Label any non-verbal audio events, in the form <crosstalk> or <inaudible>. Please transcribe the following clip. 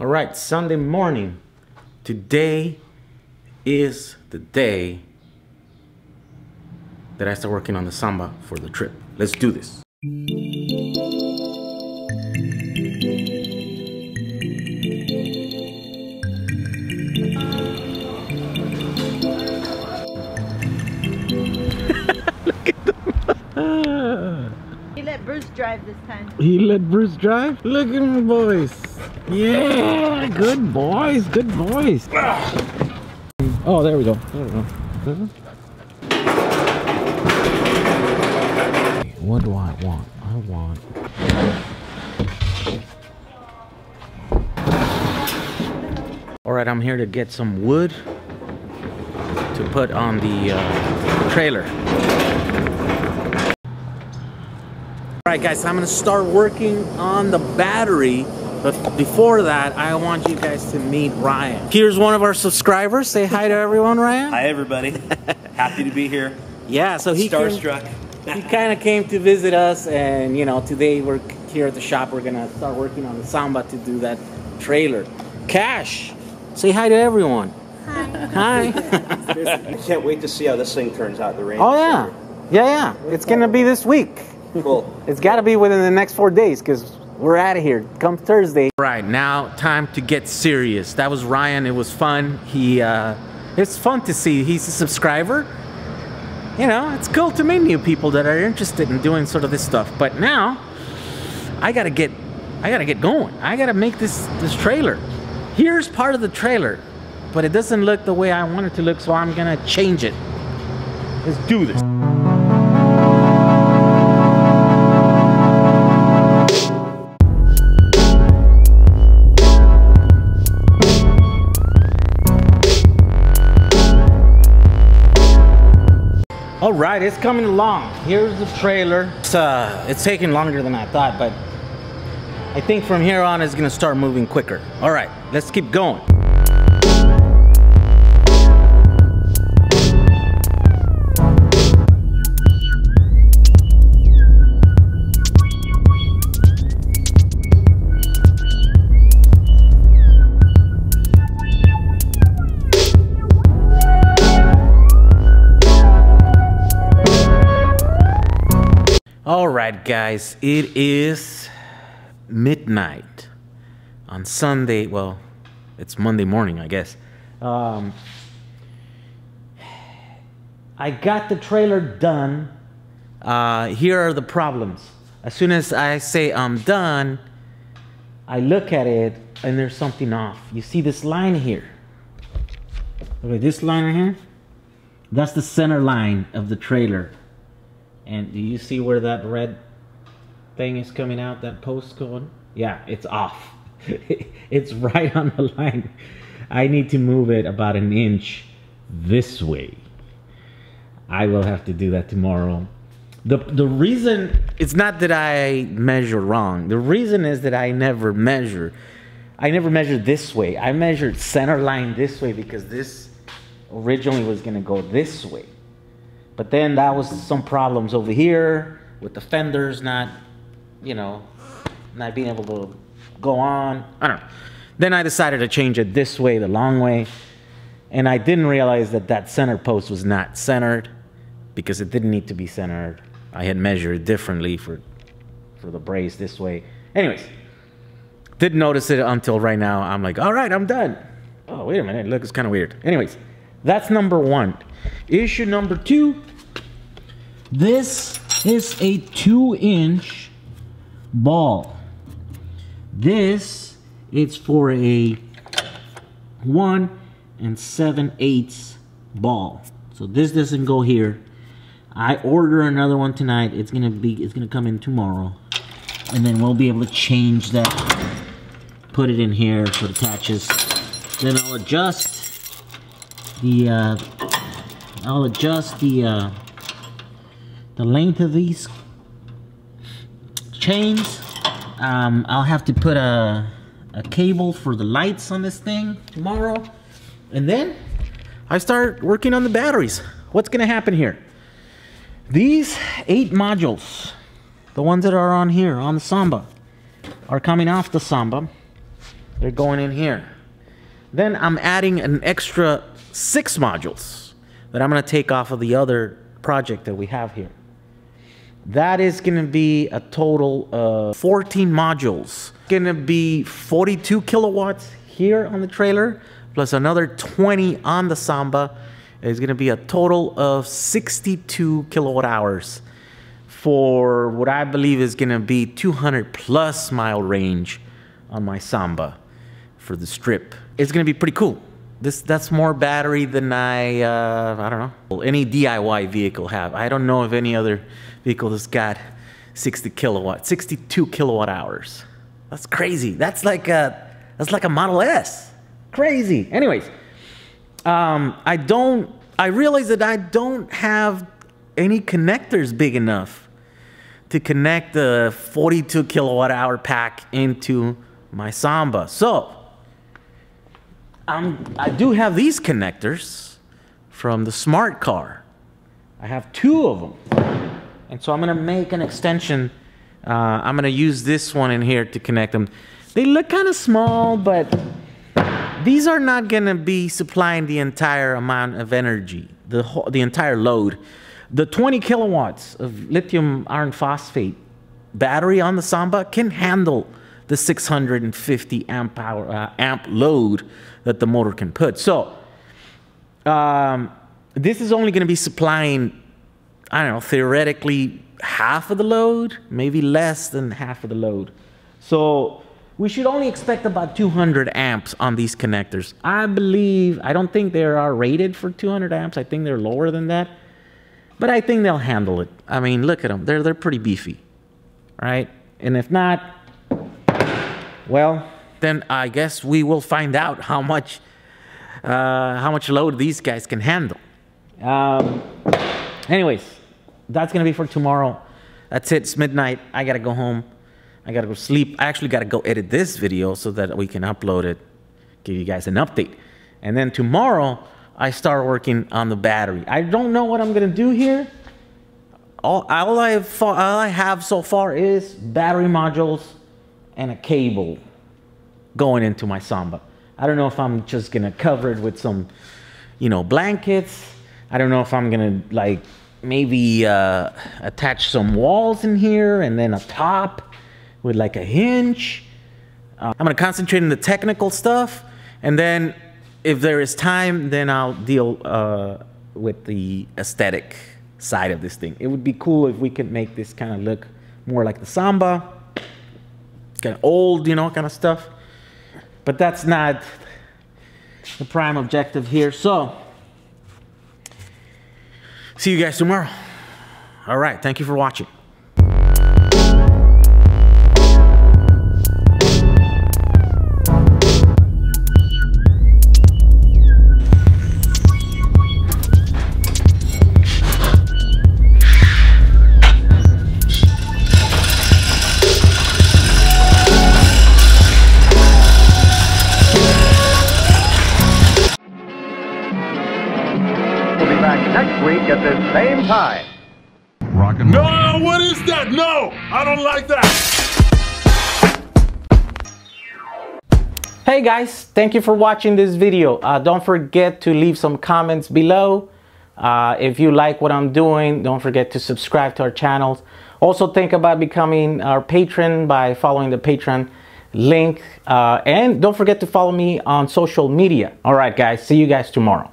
All right, Sunday morning. Today is the day that I start working on the samba for the trip. Let's do this. Look at them. He let Bruce drive this time. He let Bruce drive? Look at my boys. Yeah, good boys, good boys. Oh, there we go. There we go. What do I want? I want. All right, I'm here to get some wood to put on the uh, trailer. All right, guys, I'm gonna start working on the battery. But before that, I want you guys to meet Ryan. Here's one of our subscribers. Say hi to everyone, Ryan. Hi, everybody. Happy to be here. Yeah, so he came- Starstruck. he kind of came to visit us, and you know, today we're here at the shop. We're gonna start working on the samba to do that trailer. Cash, say hi to everyone. Hi. <laughs> I can't wait to see how this thing turns out. The rain. oh yeah, yeah, yeah. It's gonna be this week. Cool. It's got to be within the next four days because we're out of here. Come Thursday. Right now, time to get serious. That was Ryan. It was fun. He, uh, it's fun to see. He's a subscriber. You know, it's cool to meet new people that are interested in doing sort of this stuff. But now, I gotta get, I gotta get going. I gotta make this this trailer. Here's part of the trailer, but it doesn't look the way I want it to look, so I'm gonna change it. Let's do this. Right, it's coming along. Here's the trailer. It's uh, it's taking longer than I thought, but I think from here on it's gonna start moving quicker. All right, let's keep going. All right, guys, it is midnight on Sunday. Well, it's Monday morning, I guess. Um, I got the trailer done. Uh, here are the problems. As soon as I say I'm done, I look at it and there's something off. You see this line here? Okay, this line right here? That's the center line of the trailer. And do you see where that red thing is coming out, that post going? Yeah, it's off. <laughs> it's right on the line. I need to move it about an inch this way. I will have to do that tomorrow. The, the reason, it's not that I measure wrong. The reason is that I never measure. I never measured this way. I measured center line this way because this originally was going to go this way. But then that was some problems over here with the fenders not, you know, not being able to go on. I don't know. Then I decided to change it this way, the long way. And I didn't realize that that center post was not centered because it didn't need to be centered. I had measured differently for, for the brace this way. Anyways, didn't notice it until right now. I'm like, all right, I'm done. Oh, wait a minute. Look, it's kind of weird. Anyways, that's number one. Issue number two. This is a two inch ball. This is for a one and seven eighths ball. So this doesn't go here. I order another one tonight. It's gonna be it's gonna come in tomorrow. And then we'll be able to change that. Put it in here so it attaches. Then I'll adjust the uh, I'll adjust the uh, the length of these chains. Um, I'll have to put a, a cable for the lights on this thing tomorrow. And then I start working on the batteries. What's gonna happen here? These eight modules, the ones that are on here, on the Samba, are coming off the Samba. They're going in here. Then I'm adding an extra six modules that I'm gonna take off of the other project that we have here. That is gonna be a total of 14 modules. Gonna be 42 kilowatts here on the trailer, plus another 20 on the Samba. It's gonna be a total of 62 kilowatt hours for what I believe is gonna be 200 plus mile range on my Samba for the strip. It's gonna be pretty cool. This that's more battery than I uh, I don't know any DIY vehicle have. I don't know of any other vehicle that's got 60 kilowatt, 62 kilowatt hours. That's crazy. That's like a that's like a Model S. Crazy. Anyways, um, I don't. I realize that I don't have any connectors big enough to connect the 42 kilowatt hour pack into my Samba. So I'm, I do have these connectors from the smart car. I have two of them. And so I'm going to make an extension. Uh, I'm going to use this one in here to connect them. They look kind of small, but these are not going to be supplying the entire amount of energy, the, whole, the entire load. The 20 kilowatts of lithium iron phosphate battery on the Samba can handle the 650 amp hour uh, amp load that the motor can put. So um, this is only going to be supplying, I don't know, theoretically half of the load, maybe less than half of the load. So we should only expect about 200 amps on these connectors. I believe, I don't think they are rated for 200 amps. I think they're lower than that. But I think they'll handle it. I mean, look at them. They're, they're pretty beefy, right? And if not, well, then I guess we will find out how much uh, how much load these guys can handle. Um, anyways, that's gonna be for tomorrow. That's it. It's midnight. I gotta go home. I gotta go sleep. I actually gotta go edit this video so that we can upload it, give you guys an update. And then tomorrow, I start working on the battery. I don't know what I'm gonna do here. All, all, I, all I have so far is battery modules and a cable going into my samba. I don't know if I'm just gonna cover it with some, you know, blankets. I don't know if I'm gonna like maybe uh, attach some walls in here and then a top with like a hinge. Uh, I'm gonna concentrate on the technical stuff and then if there is time, then I'll deal uh, with the aesthetic side of this thing. It would be cool if we could make this kind of look more like the samba. Kind old, you know, kind of stuff. But that's not the prime objective here. So, see you guys tomorrow. All right. Thank you for watching. At this same time. Rock and No, what is that? No, I don't like that. Hey guys, thank you for watching this video. Uh, don't forget to leave some comments below. Uh, if you like what I'm doing, don't forget to subscribe to our channels. Also think about becoming our patron by following the Patreon link. Uh, and don't forget to follow me on social media. All right guys, see you guys tomorrow.